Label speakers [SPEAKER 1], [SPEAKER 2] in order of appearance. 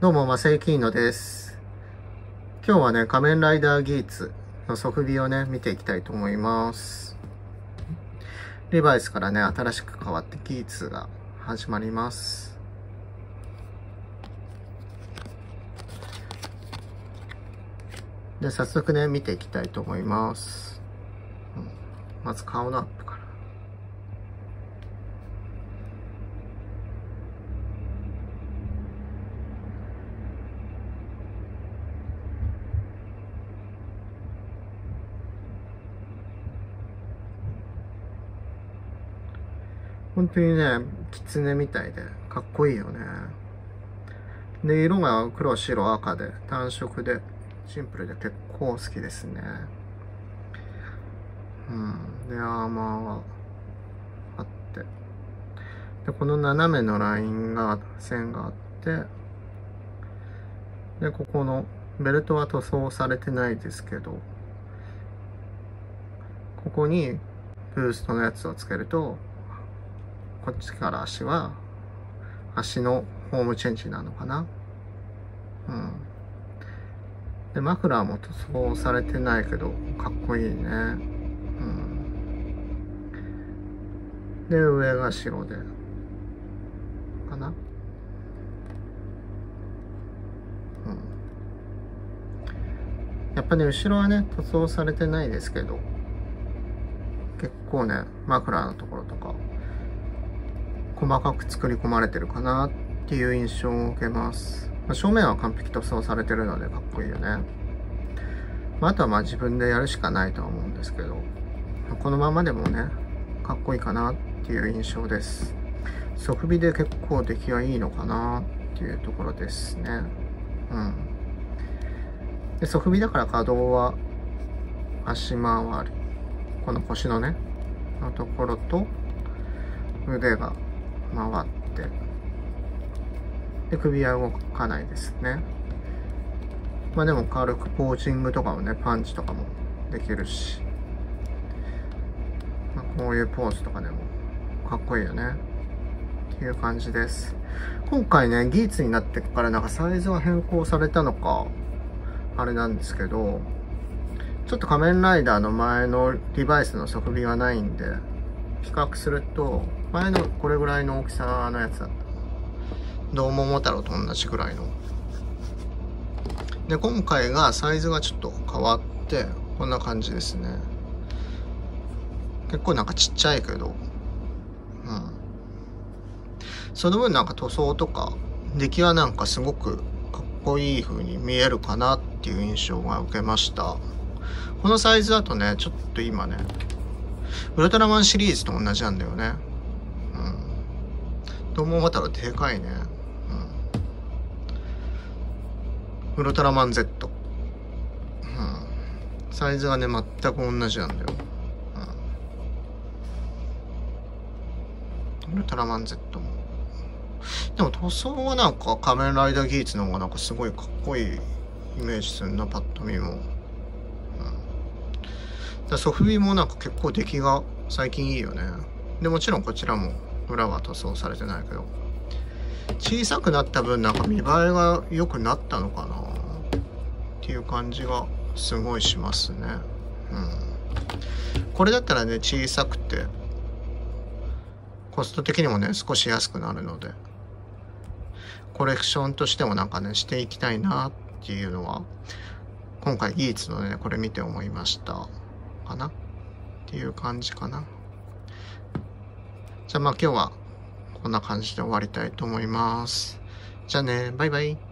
[SPEAKER 1] どうも、マセイキーノです。今日はね、仮面ライダーギーツのソフビをね、見ていきたいと思います。リバイスからね、新しく変わってギーツが始まります。で、早速ね、見ていきたいと思います。まず顔のアップから。本当にね、狐みたいでかっこいいよね。で、色が黒、白、赤で単色でシンプルで結構好きですね。うん。で、アーマーがあって。で、この斜めのラインが、線があって、で、ここのベルトは塗装されてないですけど、ここにブーストのやつをつけると、こっちから足は、足のホームチェンジなのかな？うん。で、マフラーも塗装されてないけど、かっこいいね。うん。で、上が白で、かな？うん。やっぱね、後ろはね、塗装されてないですけど、結構ね、マフラーのところとか、細かく作り込まれてるかなっていう印象を受けます。まあ正面は完璧塗装されてるのでかっこいいよね。まあ、あとはまあ自分でやるしかないとは思うんですけど、このままでもね、かっこいいかなっていう印象です。ソフビで結構出来はいいのかなっていうところですね。うん。で、ソフビだから可動は足回り。この腰のね、のところと腕が回って。で首は動かないですね。まあでも軽くポーチングとかもねパンチとかもできるし、まあ、こういうポーズとかでもかっこいいよね。っていう感じです。今回ねギーツになってからなんかサイズが変更されたのかあれなんですけどちょっと仮面ライダーの前のデバイスの底火がないんで比較すると前のこれぐらいの大きさのやつだった。どうも桃太郎と同じぐらいの。で今回がサイズがちょっと変わってこんな感じですね。結構なんかちっちゃいけど。うん。その分なんか塗装とか出来はなんかすごくかっこいい風に見えるかなっていう印象が受けました。このサイズだとねちょっと今ねウルトラマンシリーズと同じなんだよね。うん。どうもまたでかいね。うん。ウルトラマン Z。うん。サイズがね、全く同じなんだよ。うん。ウルトラマン Z も。でも塗装はなんか仮面ライダーギーツの方がなんかすごいかっこいいイメージするな、パッと見も。だソフビもなんか結構出来が最近いいよねでもちろんこちらも裏は塗装されてないけど。小さくなった分なんか見栄えが良くなったのかな。っていう感じがすごいしますね。うん。これだったらね小さくてコスト的にもね少し安くなるのでコレクションとしてもなんかねしていきたいなっていうのは今回ギーツのねこれ見て思いました。かな？っていう感じかな。じゃあまあ今日はこんな感じで終わりたいと思います。じゃあね、バイバイ。